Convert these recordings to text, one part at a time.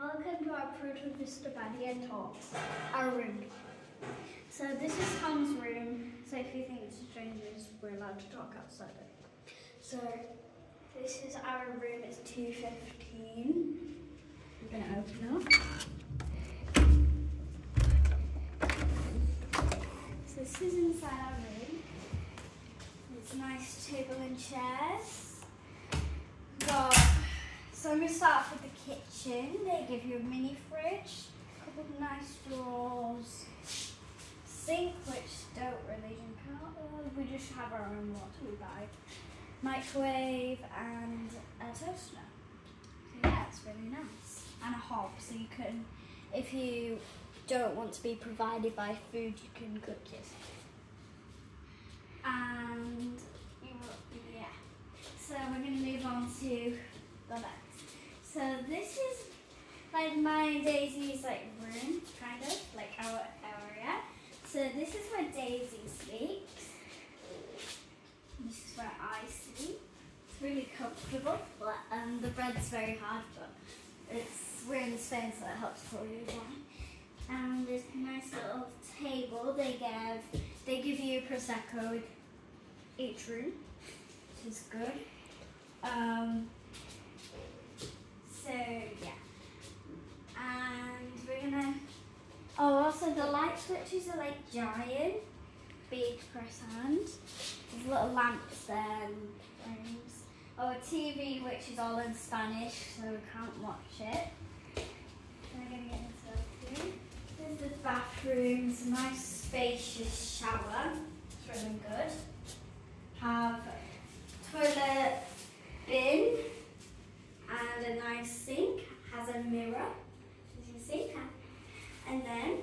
Welcome to our Protur Vista Badia talk, our room. So this is Tom's room, so if you think it's strange, we're allowed to talk outside it. So this is our room, it's 215. I'm gonna open up. So this is inside our room. It's a nice table and chairs. Got so I'm going to start off with the kitchen. They give you a mini fridge, a couple of nice drawers, sink, which don't really drink out. We just have our own water we buy. Microwave and a toaster. So yeah, it's really nice. And a hob, so you can, if you don't want to be provided by food, you can cook yourself. And yeah, so we're going to move on to. So this is like my Daisy's like room, kind of, like our area. So this is where Daisy sleeps. This is where I sleep. It's really comfortable, but um, the bed's very hard, but it's we're in Spain, so it helps you down. And there's a nice little table. They give they give you prosecco each room, which is good. Um, so yeah. And we're gonna Oh also the light switches are like giant, big press hand. There's little lamps there and. Oh a TV which is all in Spanish so we can't watch it. We're gonna get into. There's the bathroom, it's a nice spacious shower. It's really good. Have toilet bin and a nice sink, has a mirror, as you see. And then,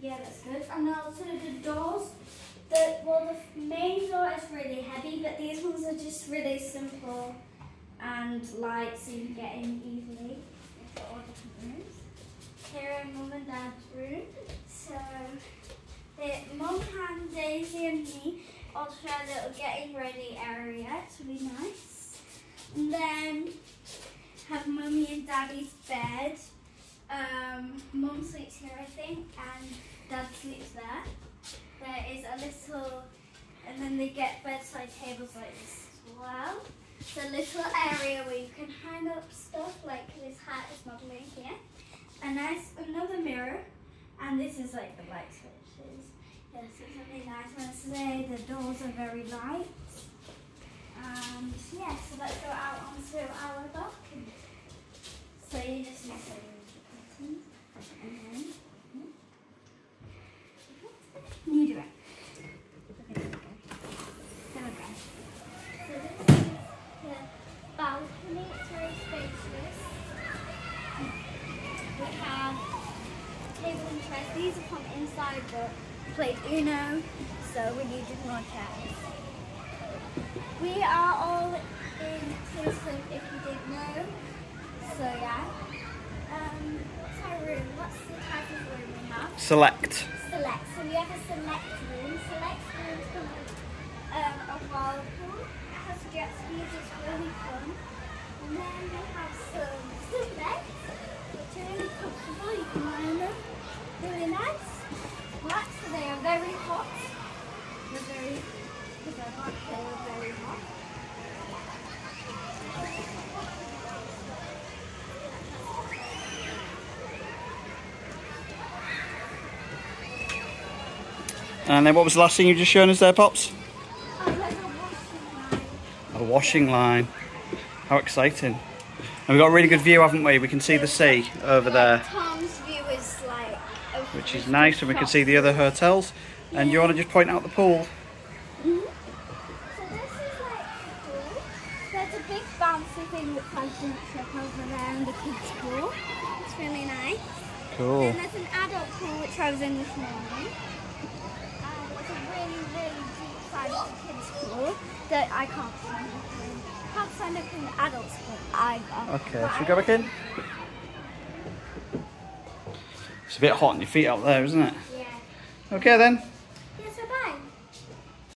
yeah, that's good. And also the doors, the, well, the main door is really heavy, but these ones are just really simple and light, so you can get in easily. They've got all different rooms. Here are mum and dad's room. So, mum and Daisy and me all share a little getting ready area. It's really nice. And then have mummy and daddy's bed. Um, mum sleeps here, I think, and sleeps there. There is a little, and then they get bedside tables like this as well. It's a little area where you can hang up stuff, like this hat is modeling here. A nice, another mirror, and this is like the light switches. Yes, it's really nice. I want to say the doors are very light. And yeah, so let's go out onto our balcony. So you just need to remove the curtains and then you do it. Okay, there we go. So this is the balcony, it's very spacious. We have table and chairs. These are from inside but played Uno, so we needed more chairs. We are all in Kingston, if you didn't know. So yeah. Um, what's our room? What's the type of room we have? Select. Select. So we have a select room. Select room and then what was the last thing you just shown us there, Pops? a washing line. How exciting. And we've got a really good view, haven't we? We can see the sea over there. Tom's view is like... Which is nice, and we can see the other hotels. And you want to just point out the pool? Bouncy thing I can trip over there in the kids' pool. It's really nice. Cool. And there's an adult pool which I was in this morning. And it's a really, really deep side of the kids' pool that I can't up in. can't stand up in the adults pool either. Okay, should we go back in? It's a bit hot on your feet out there, isn't it? Yeah. Okay then.